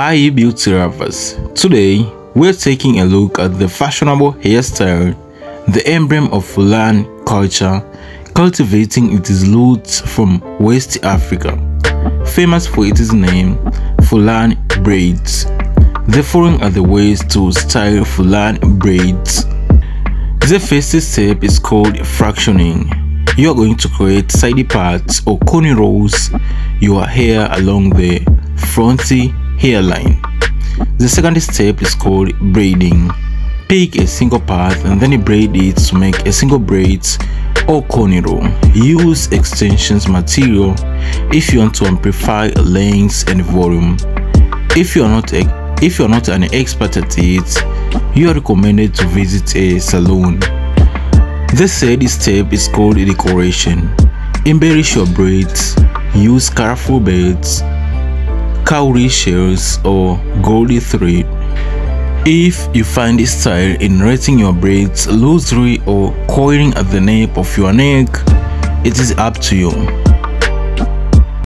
Hi beauty lovers, today we're taking a look at the fashionable hairstyle, the emblem of Fulani culture, cultivating its roots from West Africa. Famous for its name, Fulani braids. The following are the ways to style Fulani braids. The first step is called fractioning. You are going to create side parts or cornrows your hair along the fronty hairline. The second step is called braiding. Pick a single part and then braid it to make a single braid or cornrow. Use extensions material if you want to amplify length and volume. If you are not a, if you are not an expert at it, you are recommended to visit a salon. The third step is called decoration. Embellish your braids. Use colorful beads, cowrie shells or goldy thread. If you find this style in rating your braids loosely or coiling at the nape of your neck, it is up to you.